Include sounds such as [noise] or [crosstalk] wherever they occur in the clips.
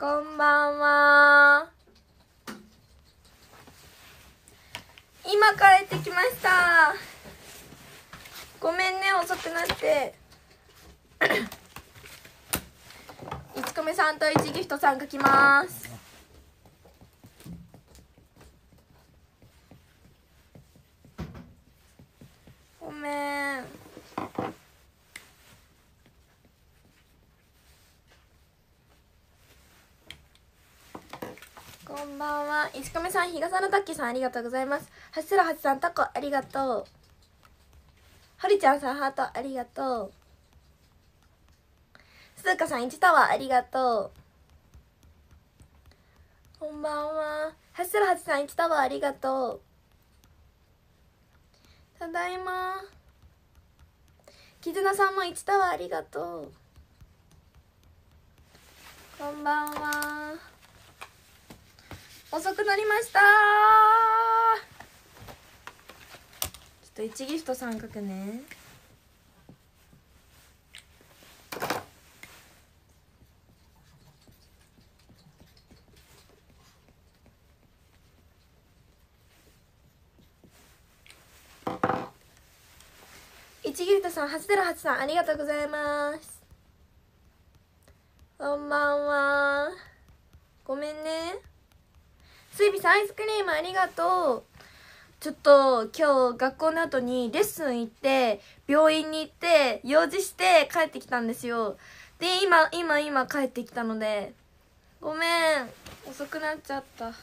こんばんは。今帰ってきました。ごめんね遅くなって。1個目さんと1ギフトさん書きます。ごめん。こんばんは。1個目さん日傘のタッキーさんありがとうございます。はすらはちさんタコありがとう。はりちゃんさんハートありがとう。すずかさん1タワーありがとう。こんばんは。はすらはちさん1タワーありがとう。ただいま。きずなさんも1タワーありがとう。こんばんは。遅くなりました。ちょっと1ギフト三角ね。1ギフトさん808さんありがとうございます。こんばんは。ごめんね。スイビさんアイスクリームありがとう。ちょっと今日学校の後にレッスン行って病院に行って用事して帰ってきたんですよ。で今今今帰ってきたので。ごめん遅くなっちゃった。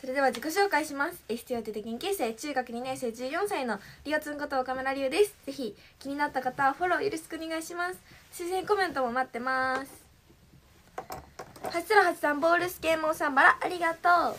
それでは自己紹介します。エスティアテで研究生中学2年生14歳のリオツンこと岡村龍です。ぜひ気になった方はフォローよろしくお願いします。推薦コメントも待ってます。808ボールスケーモンさんバラありがとう。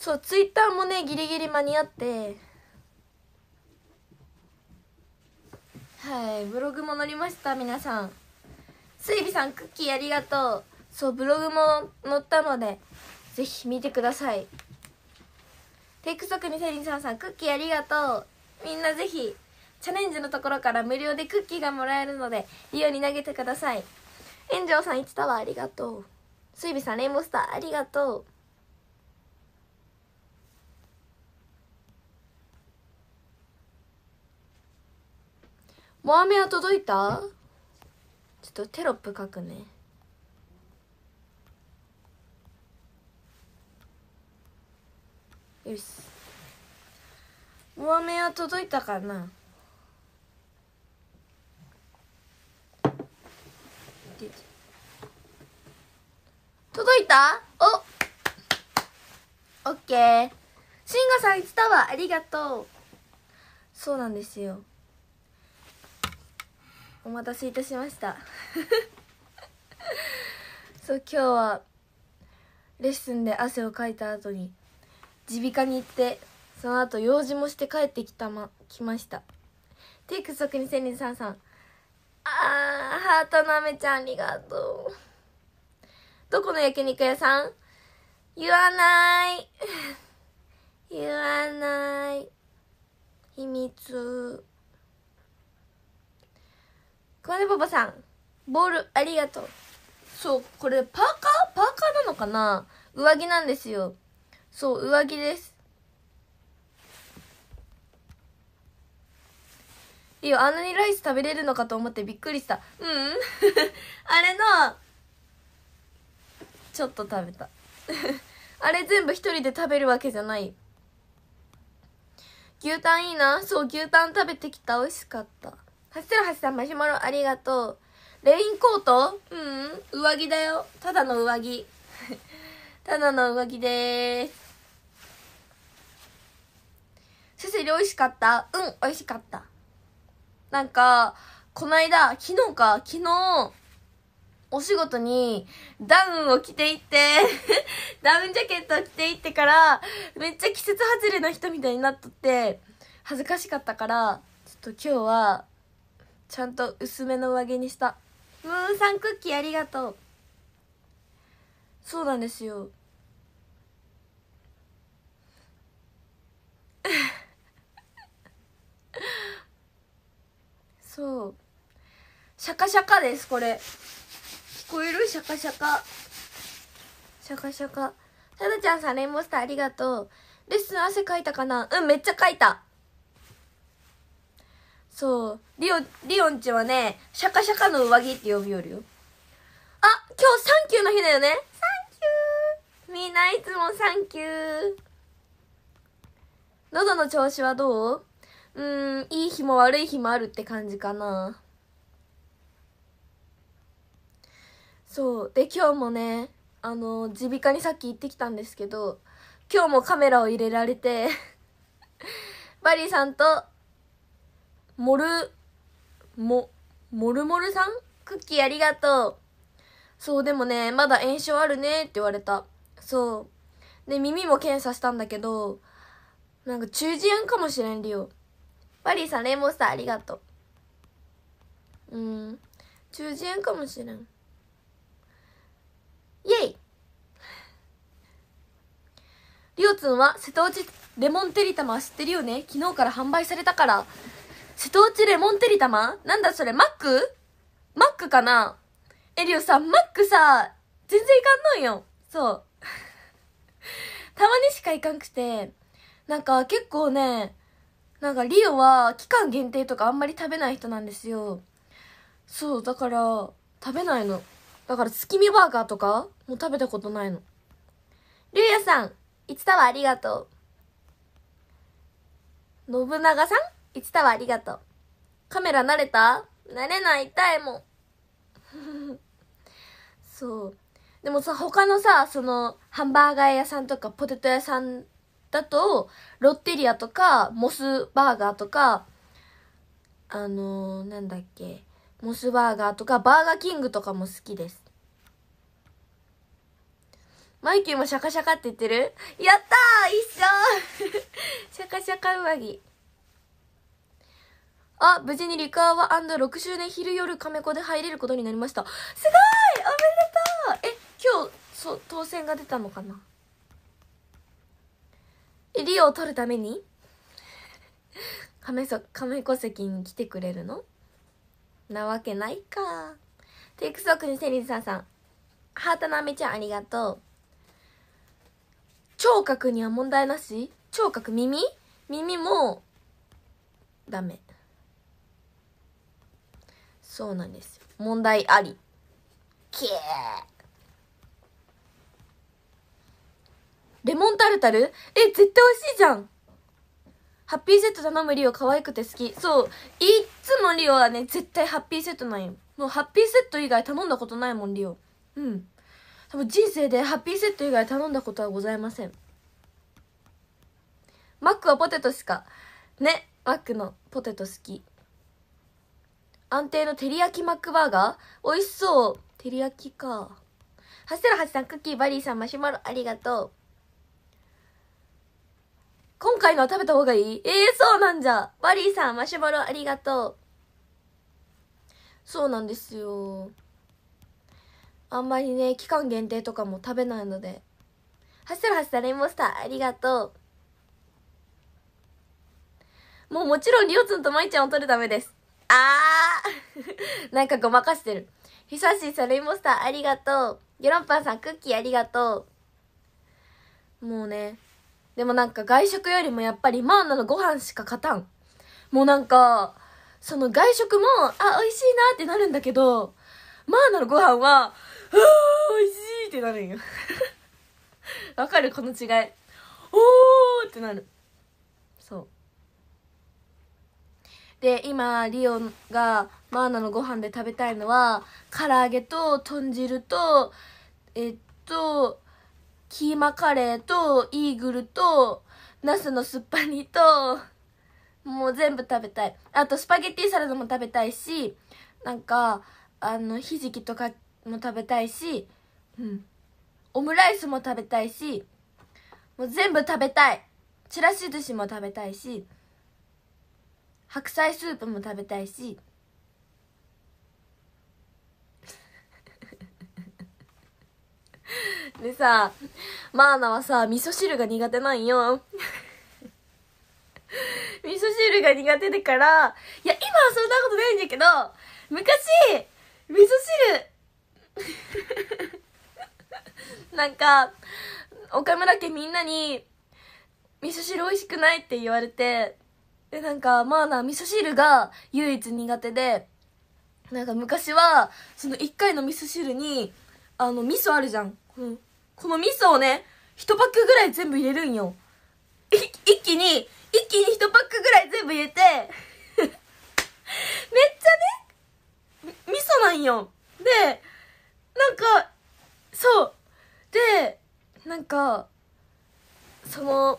そうツイッターもねギリギリ間に合って。はいブログも載りました皆さん。スイビさんクッキーありがとう。そうブログも載ったのでぜひ見てください。テイクソクにセリンさんさんクッキーありがとう。みんなぜひチャレンジのところから無料でクッキーがもらえるのでリオに投げてください。炎上さん1タワーありがとう。スイビさんレインボースターありがとう。モアメは届いた？ちょっとテロップ書くね。よし。モアメは届いたかな？届いた？お。オッケー。しんごさん1タワーありがとう。そうなんですよ。お待たせいたしました。[laughs] そう今日はレッスンで汗をかいた後に耳鼻科に行ってその後用事もして帰ってきたま来ました。テイクソクに千里さんさん。あーハートのあめちゃんありがとう。どこの焼肉屋さん？言わない。言わない。秘密。コネパパさん。ボールありがとう。そうこれパーカー？パーカーなのかな？上着なんですよ。そう上着です。いいよあんなにライス食べれるのかと思ってびっくりした。うん。[laughs] あれのちょっと食べた。[laughs] あれ全部一人で食べるわけじゃない。牛タンいいな。そう牛タン食べてきた。美味しかった。はすらはしさんマシュマロ。ありがとう。レインコート？うん。上着だよ。ただの上着。[laughs] ただの上着でーす。セセリ美味しかった。うん美味しかった。なんかこないだ昨日か昨日お仕事にダウンを着ていって [laughs] ダウンジャケットを着ていってからめっちゃ季節外れの人みたいになっとって恥ずかしかったからちょっと今日はちゃんと薄めの上着にした。ムーンさんクッキーありがとう。そうなんですよ。そうシャカシャカです、これ。聞こえる？シャカシャカ。シャカシャカ。さだちゃんさん、レインボースターありがとう。レッスン汗かいたかな？うん、めっちゃかいた。そう。リオン、リオンちはね、シャカシャカの上着って呼びよるよ。あ、今日サンキューの日だよねサンキューみんないつもサンキュー。喉の調子はどう？うん、いい日も悪い日もあるって感じかな。そう。で、今日もね、あの、耳鼻科にさっき行ってきたんですけど、今日もカメラを入れられて、[laughs] バリーさんと、モル、も、モルモルさん？クッキーありがとう。そう、でもね、まだ炎症あるねって言われた。そう。で、耳も検査したんだけど、なんか中耳炎かもしれんリオ。バリーさん、レインボースターありがとう。うん。中耳炎かもしれん。イェイリオツンは瀬戸内レモンテリタマ知ってるよね？昨日から販売されたから。瀬戸内レモンテリタマなんだそれマック？マックかな？え、リオさん、マックさ、全然いかんのんよ。そう。[laughs] たまにしかいかんくて、なんか結構ね、なんかリオは期間限定とかあんまり食べない人なんですよ。そう、だから、食べないの。だから月見バーガーとかもう食べたことないの。りゅうやさん、いつたわありがとう。信長さんいつたわありがとう。カメラ慣れた？慣れない、痛いもん。[laughs] そう。でもさ、他のさ、その、ハンバーガー屋さんとかポテト屋さんだと、ロッテリアとか、モスバーガーとか、あのー、なんだっけ、モスバーガーとか、バーガーキングとかも好きです。マイキーもシャカシャカって言ってる？やったー一緒 [laughs] シャカシャカ上着。あ、無事にリカーワ &6 周年昼夜カメコで入れることになりました。すごいおめでとうえ、今日、そ、当選が出たのかな、リオを取るために？亀そ、亀戸籍に来てくれるの？なわけないか。テイクソークにセリーさん。ハートのアメちゃんありがとう。聴覚には問題なし？聴覚耳？耳も、ダメ。そうなんですよ。問題あり。きえレモンタルタル？え、絶対美味しいじゃんハッピーセット頼むリオ可愛くて好き。そう。いつもリオはね、絶対ハッピーセットなんよ。もうハッピーセット以外頼んだことないもん、リオ。うん。多分人生でハッピーセット以外頼んだことはございません。マックはポテトしか。ね、マックのポテト好き。安定の照り焼きマックバーガー？美味しそう。照り焼きか。ハッセラハチさん、クッキー、バリーさん、マシュマロ、ありがとう。今回のは食べた方がいい？ええー、そうなんじゃ。バリーさん、マシュマロ、ありがとう。そうなんですよ。あんまりね、期間限定とかも食べないので。ハッセラハチさ、レインボースター、ありがとう。もうもちろん、リオツンとマイちゃんを取るためです。あー [laughs] なんかごまかしてる。ひさしさん、レインボースター、ありがとう。ギョロンパンさん、クッキーありがとう。もうね。でもなんか外食よりもやっぱりマーナのご飯しか勝たん。もうなんか、その外食も、あ、美味しいなってなるんだけど、マーナのご飯は、あー、美味しいってなるんよ。[laughs] わかる？この違い。おーってなる。そう。で、今、リオンがマーナのご飯で食べたいのは、唐揚げと豚汁と、えっと、キーマカレーと、イーグルと、ナスのスッパ煮と、もう全部食べたい。あと、スパゲッティサラダも食べたいし、なんか、あの、ひじきとかも食べたいし、うん。オムライスも食べたいし、もう全部食べたい。ちらし寿司も食べたいし、白菜スープも食べたいし、でさ、マーナはさ、味噌汁が苦手なんよ。[laughs] 味噌汁が苦手だから、いや、今はそんなことないんだけど、昔味噌汁 [laughs] なんか岡村家みんなに味噌汁美味しくないって言われてでなんかまあな味噌汁が唯一苦手でなんか昔はその1回の味噌汁にあの味噌あるじゃんこのこの味噌をね1パックぐらい全部入れるんよ。一気に一気に1パックぐらい全部入れて [laughs] めっちゃね味噌なんよ。でなんかそう。でなんかその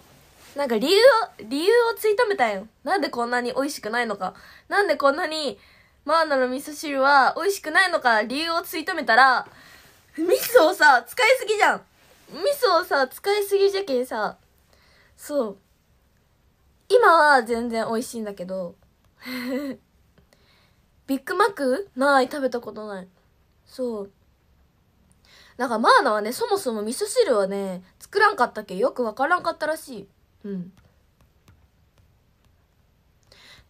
なんか理由を理由をついためたんよ。なんでこんなに美味しくないのか。なんでこんなにマーナの味噌汁は美味しくないのか理由をついためたら味噌をさ使いすぎじゃん。味噌をさ使いすぎじゃけんさそう。今は全然美味しいんだけど [laughs] ビッグマックない食べたことない。そう。なんかマーナはねそもそも味噌汁はね作らんかったっけよくわからんかったらしい。うん。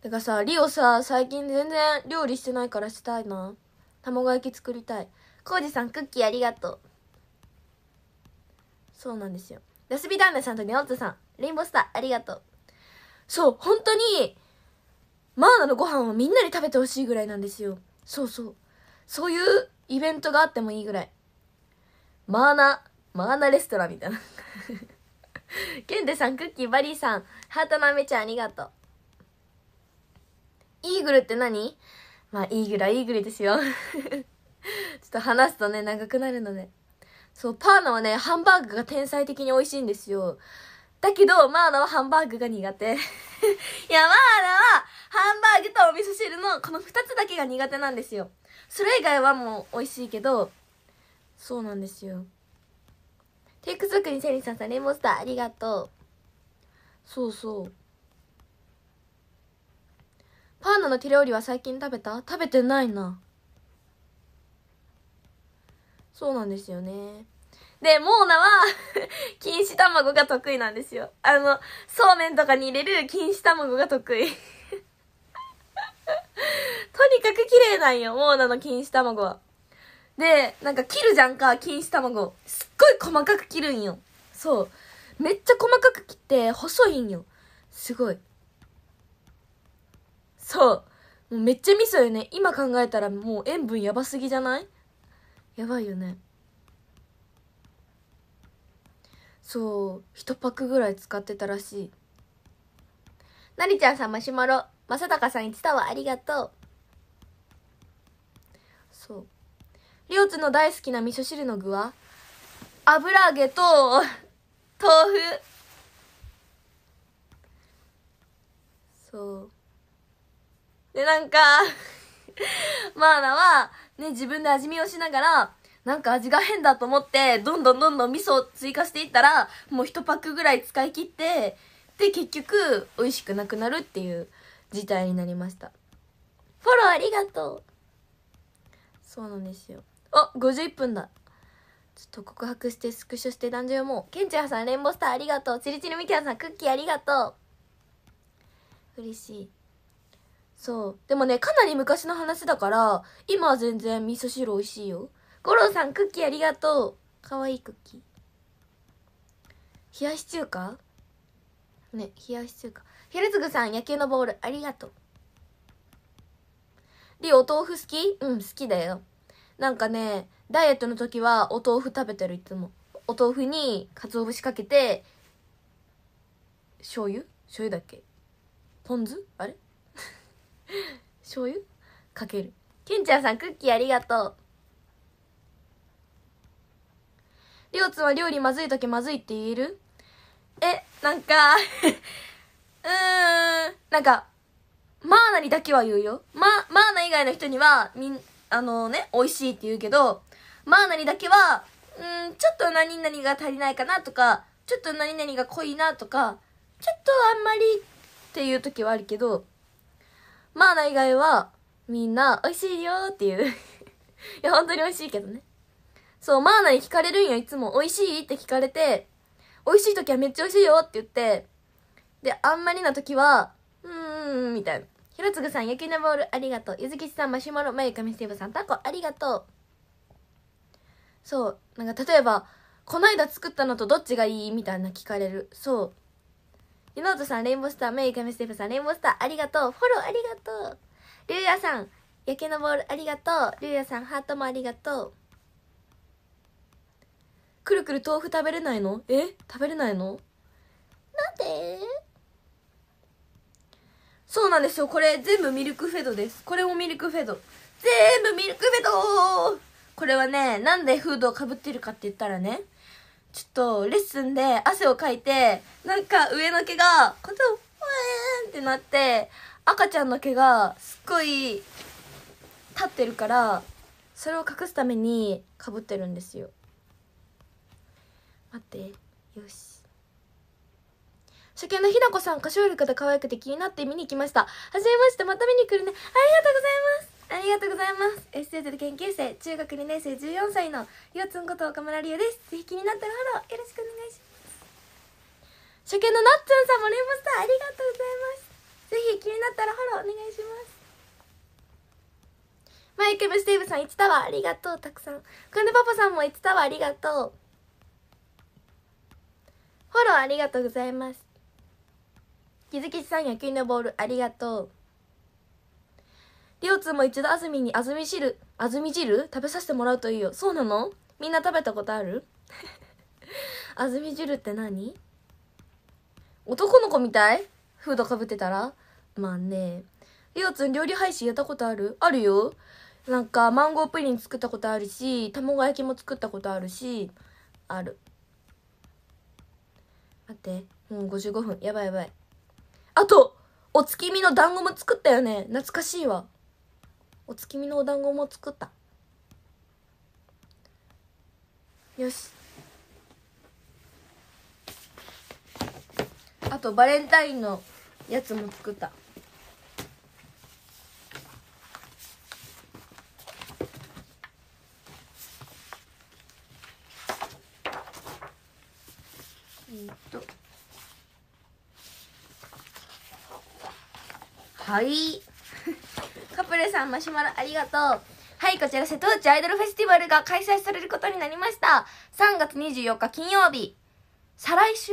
だからさリオさ最近全然料理してないからしたいな。卵焼き作りたい。コウジさんクッキーありがとう。そうなんですよ。ラスビダンナさんとネオッツさん。レインボースターありがとう。そう本当にマーナのご飯をみんなに食べてほしいぐらいなんですよ。そうそう。そういうイベントがあってもいいぐらい。マーナマーナレストランみたいな。[laughs] ケンデさんクッキーバリーさん。ハートのアメちゃんありがとう。イーグルって何？まあイーグルはイーグルですよ。[laughs] っと話すとね長くなるのでそうパーナはねハンバーグが天才的に美味しいんですよだけど、マーナはハンバーグが苦手。[laughs] いや、マーナは、ハンバーグとお味噌汁のこの二つだけが苦手なんですよ。それ以外はもう美味しいけど、そうなんですよ。テイク作りセリさんさん、レモンスターありがとう。そうそう。パーナの手料理は最近食べた？食べてないな。そうなんですよね。で、モーナは [laughs] 錦糸卵が得意なんですよ。あの、そうめんとかに入れる錦糸卵が得意。[laughs] とにかく綺麗なんよ、モーナの錦糸卵は。で、なんか切るじゃんか、錦糸卵。すっごい細かく切るんよ。そう。めっちゃ細かく切って細いんよ。すごい。そう。もうめっちゃ味噌よね。今考えたらもう塩分やばすぎじゃない？やばいよね。そう1パックぐらい使ってたらしい。なりちゃんさんマシュマロまさたかさん1タワありがとう。そう。りょうつの大好きな味噌汁の具は油揚げと豆腐。そう。でなんか [laughs] マーナはね自分で味見をしながらなんか味が変だと思って、どんどんどんどん味噌を追加していったら、もう1パックぐらい使い切って、で、結局、美味しくなくなるっていう事態になりました。フォローありがとうそうなんですよ。あ、51分だ。ちょっと告白してスクショして男女もう。ケンチャーさん、レンボスターありがとう。チリチリミキャンさん、クッキーありがとう。嬉しい。そう。でもね、かなり昔の話だから、今は全然味噌汁美味しいよ。五郎さんクッキーありがとう。かわいいクッキー。冷やし中華？ね冷やし中華。ひるつぐさん野球のボールありがとう。りお豆腐好き？うん好きだよ。なんかねダイエットの時はお豆腐食べてるいつも。お豆腐に鰹節かけて醤油？醤油だっけ？ポン酢？あれ？醤油かける。ケンちゃんさんクッキーありがとう。りょうつは料理まずい時まずいって言える？え、なんか [laughs] うーん、なんか、マーナにだけは言うよ。ま、マーナ以外の人には、みん、あのね、美味しいって言うけど、マーナにだけは、うん、ちょっと何々が足りないかなとか、ちょっと何々が濃いなとか、ちょっとあんまりっていう時はあるけど、マーナ以外は、みんな、美味しいよっていう [laughs] いや、本当に美味しいけどね。そう、マーナに聞かれるんよ、いつも。美味しいって聞かれて、美味しい時はめっちゃ美味しいよって言って、で、あんまりな時は、うーん、みたいな。ひろつぐさん、雪のボールありがとう。ゆずきちさん、マシュマロ、まゆかみせぶさん、タコありがとう。そう、なんか例えば、こないだ作ったのとどっちがいい？みたいな聞かれる。そう。ゆのうとさん、レインボースター、メイカミステープさん、レインボースター、ありがとう。フォローありがとう。りゅうやさん、焼けのボールありがとう。りゅうやさん、ハートもありがとう。くるくる豆腐食べれないの？え？食べれないの？なんで？そうなんですよ。これ全部ミルクフェドです。これもミルクフェド。全部ミルクフェドこれはね、なんでフードをかぶってるかって言ったらね、ちょっとレッスンで汗をかいて、なんか上の毛が、この、わーんってなって、赤ちゃんの毛がすっごい立ってるから、それを隠すためにかぶってるんですよ。待って、よし。初見のひなこさん、歌唱力が可愛くて気になって見に来ました。はじめまして、また見に来るね。ありがとうございます。ありがとうございます。 STU で研究生、中学2年生14歳のよっつんこと岡村梨央です。ぜひ気になったらフォローよろしくお願いします。初見のなっつんさんもレインスターありがとうございます。ぜひ気になったらフォローお願いします。マイケル・スティーブさん1タワーありがとう、たくさん。くんでパパさんも1タワーありがとう。フォローありがとうございます。きずきさん野球のボールありがとう。りょうつも一度あずみにあずみ汁、あずみ汁？食べさせてもらうといいよ。そうなの？みんな食べたことある？あずみ汁って何？男の子みたい？フードかぶってたら？まあね。りょうつん料理配信やったことある？あるよ。なんかマンゴープリン作ったことあるし、卵焼きも作ったことあるし、ある。待って、もう55分。やばいやばい。あと、お月見の団子も作ったよね。懐かしいわ。お月見のお団子も作った。よし。あと、バレンタインのやつも作った。えっと。はい。さん、マシュマロありがとう。はい、こちら瀬戸内アイドルフェスティバルが開催されることになりました。3月24日金曜日。再来週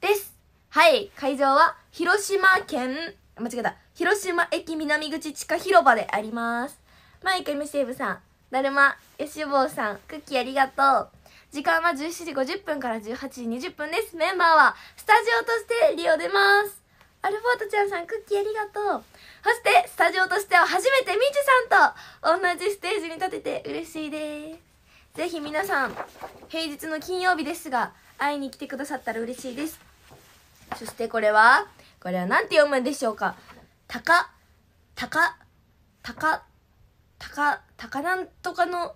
です。はい、会場は広島県、間違えた。広島駅南口地下広場であります。マイケルミセーブさん、だるま、よしぼうさん、クッキーありがとう。時間は17時50分から18時20分です。メンバーはスタジオとして利用出ます。アルフォートちゃんさん、クッキーありがとう。そして、スタジオとしては初めてみちさんと同じステージに立てて嬉しいです。ぜひ皆さん、平日の金曜日ですが、会いに来てくださったら嬉しいです。そしてこれは、これは何て読むんでしょうか。たか、たか、たか、たか、たかなんとかの、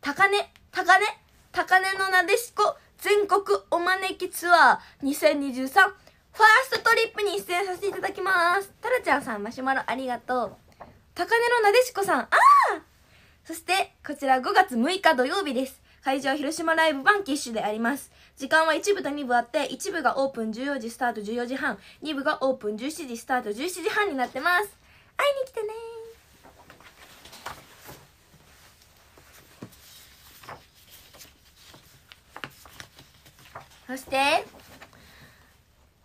たかね、たかね、たかねのなでしこ全国お招きツアー2023ファーストトリップに出演させていただきます。タラちゃんさん、マシュマロありがとう。高根のなでしこさん、あーそして、こちら5月6日土曜日です。会場広島ライブバンキッシュであります。時間は1部と2部あって、1部がオープン14時スタート14時半、2部がオープン17時スタート17時半になってます。会いに来てねそして、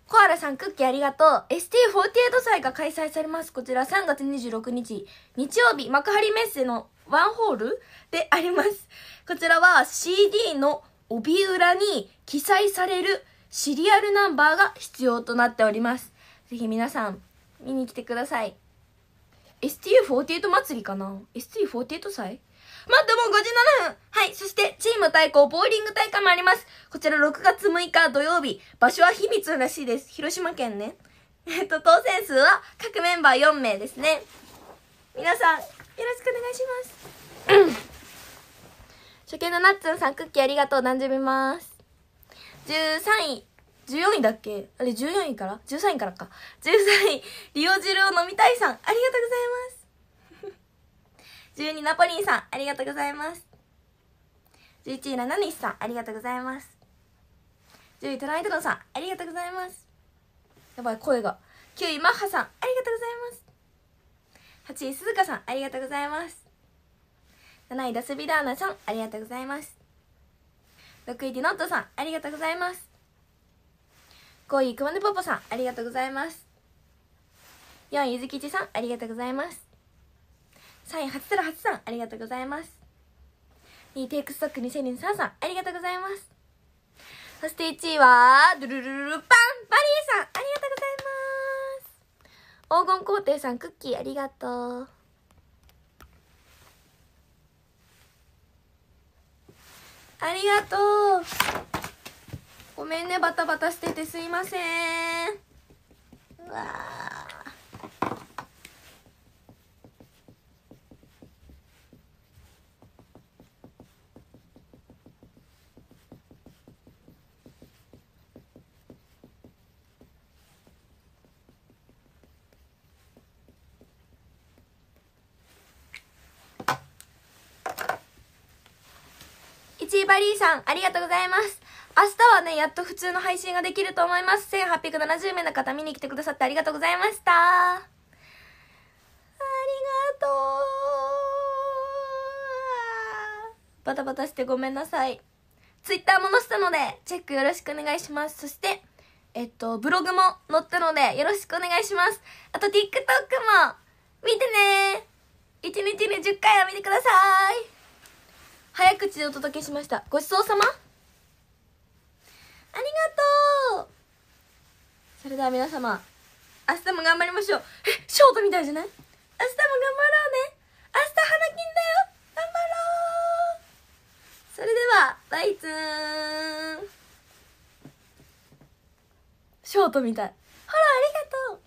コアラさん、クッキーありがとう。ST48 祭が開催されます。こちら3月26日、日曜日、幕張メッセのワンホールであります。こちらは CD の帯裏に記載されるシリアルナンバーが必要となっております。ぜひ皆さん、見に来てください。STU48 祭りかな ?STU48 祭？待って、もう57分はい、そして、チーム対抗ボーリング大会もあります。こちら6月6日土曜日。場所は秘密らしいです。広島県ね。[laughs] えっと、当選数は各メンバー4名ですね。皆さん、よろしくお願いします。初見のナッツンさん、クッキーありがとう。何時見ます？13位、14位だっけ？あれ、14位から ?13 位からか。13位、リオ汁を飲みたいさん、ありがとうございます。[laughs] 12位ナポリンさん、ありがとうございます。11位、ナナニスさん、ありがとうございます。10位、トライドロンさん、ありがとうございます。やばい、声が。9位マッハさんありがとうございます8位鈴鹿さんありがとうございます7位ダスビダーナさんありがとうございます6位ディノットさんありがとうございます5位くまねぽぽさんありがとうございます。4位ゆずきちさんありがとうございます。3位初空初さんありがとうございます。2位テイクストック2023さんありがとうございます。そして1位はドゥルルルルパンバリーさんありがとうございます。黄金皇帝さんクッキーありがとう。ありがとう。ごめんねバタバタしててすいません。うわ1位バリーさんありがとうございます。明日はねやっと普通の配信ができると思います。1870名の方見に来てくださってありがとうございました。ありがとう。バタバタしてごめんなさい。ツイッターも載せたのでチェックよろしくお願いします。そしてえっとブログも載ったのでよろしくお願いします。あと TikTok も見てね。1日に10回は見てください。早口でお届けしました。ごちそうさま。ありがとう。それでは皆様明日も頑張りましょう。えショートみたいじゃない？明日も頑張ろうね。明日花金だよ。頑張ろう。それではバイツーン。ショートみたい。ほら、ありがとう。